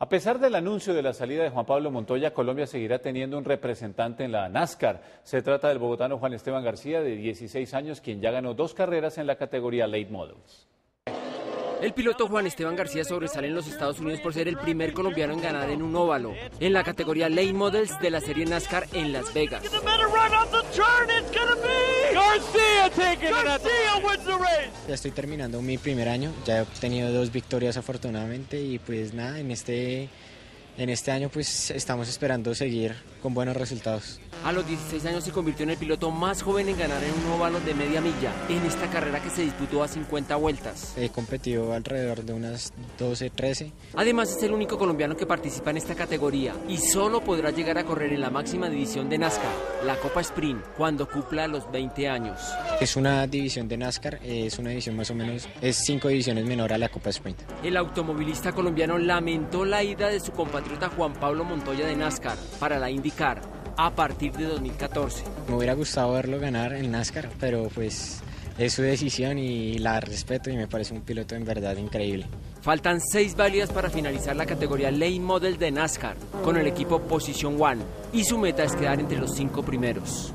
A pesar del anuncio de la salida de Juan Pablo Montoya, Colombia seguirá teniendo un representante en la NASCAR. Se trata del bogotano Juan Esteban García, de 16 años, quien ya ganó dos carreras en la categoría Late Models. El piloto Juan Esteban García sobresale en los Estados Unidos por ser el primer colombiano en ganar en un óvalo, en la categoría Late Models de la serie NASCAR en Las Vegas. Ya estoy terminando mi primer año, ya he obtenido dos victorias afortunadamente. Y pues nada, en este en este año pues estamos esperando seguir con buenos resultados. A los 16 años se convirtió en el piloto más joven en ganar en un óvalo de media milla, en esta carrera que se disputó a 50 vueltas. He competido alrededor de unas 12, 13. Además es el único colombiano que participa en esta categoría y solo podrá llegar a correr en la máxima división de NASCAR, la Copa Sprint, cuando cumpla los 20 años. Es una división de NASCAR, es una división más o menos, es cinco divisiones menor a la Copa Sprint. El automovilista colombiano lamentó la ida de su compatriota Juan Pablo Montoya de NASCAR para la A partir de 2014. Me hubiera gustado verlo ganar en NASCAR, pero pues es su decisión y la respeto y me parece un piloto en verdad increíble. Faltan seis válidas para finalizar la categoría Lane Model de NASCAR con el equipo Position One y su meta es quedar entre los cinco primeros.